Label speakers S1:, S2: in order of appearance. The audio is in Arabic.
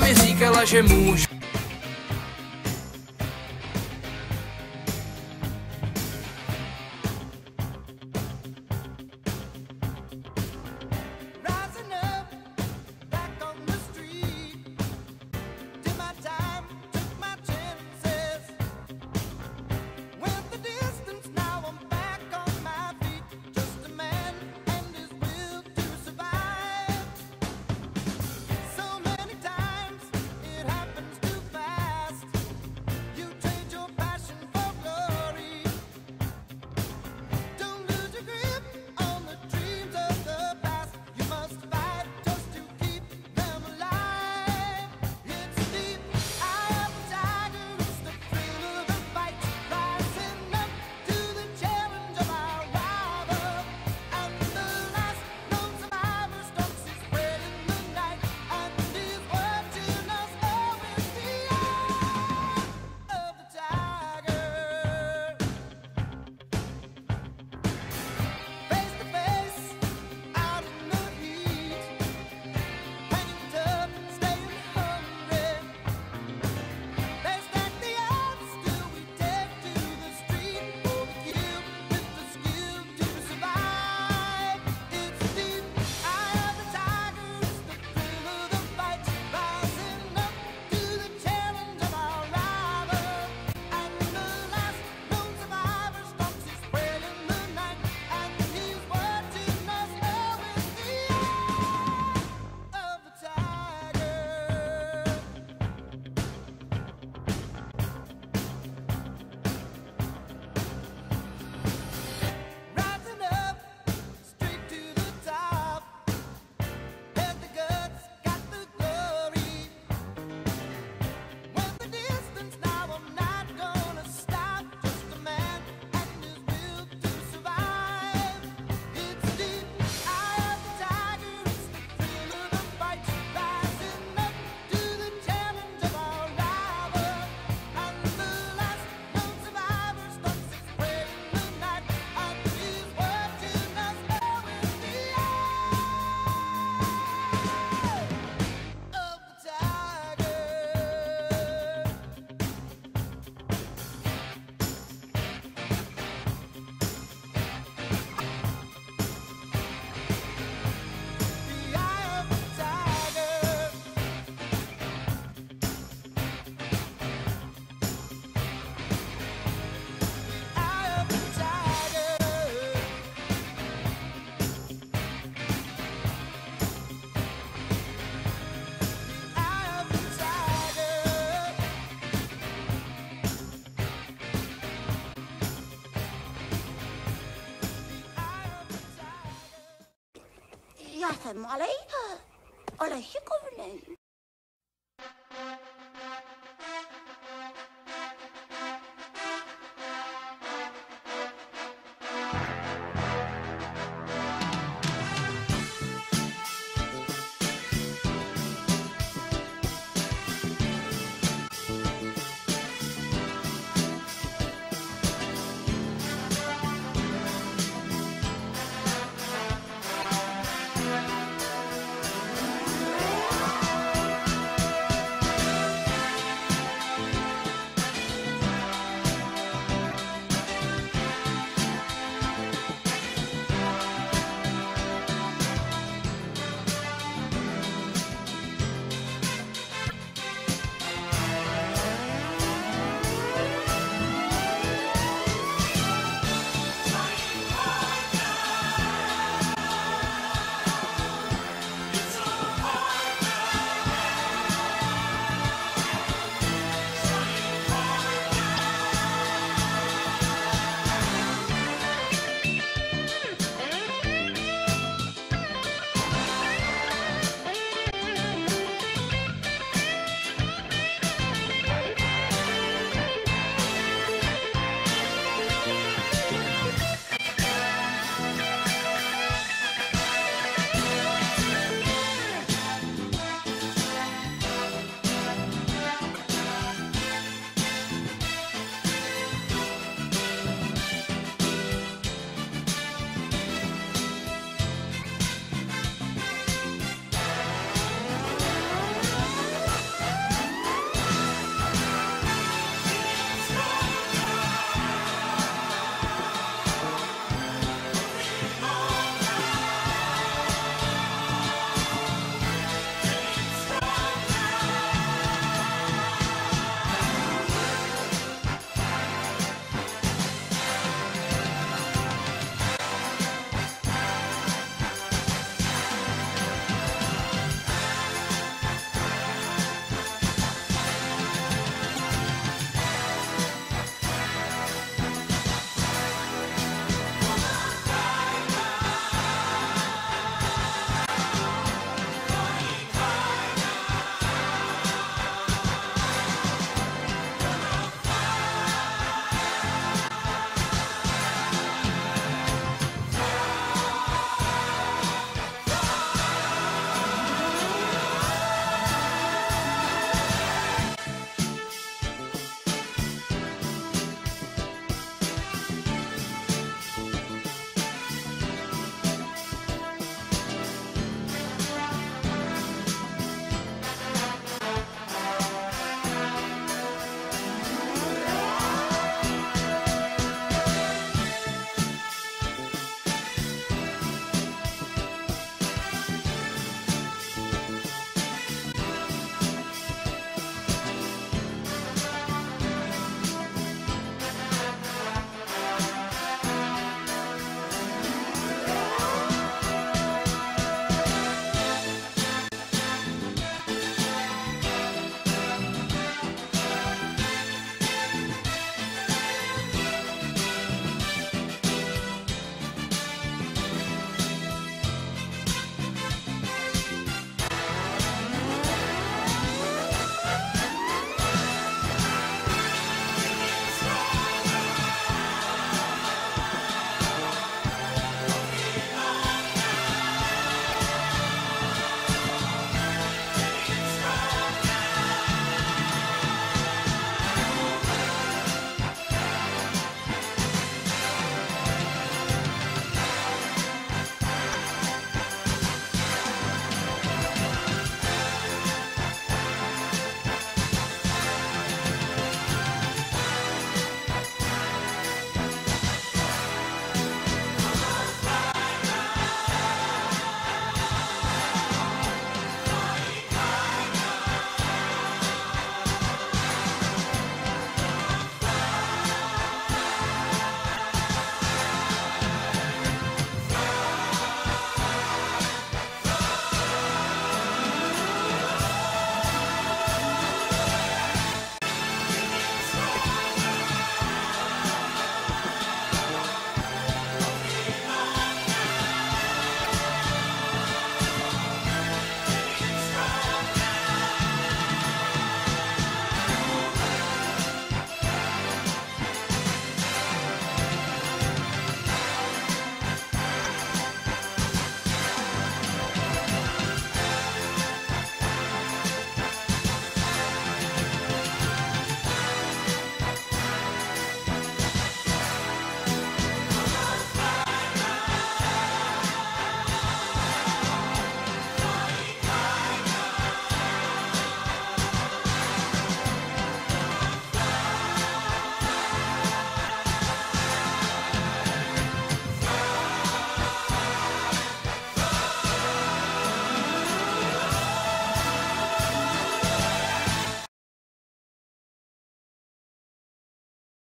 S1: Mi říkala, že můžu
S2: سلام علي على شكرا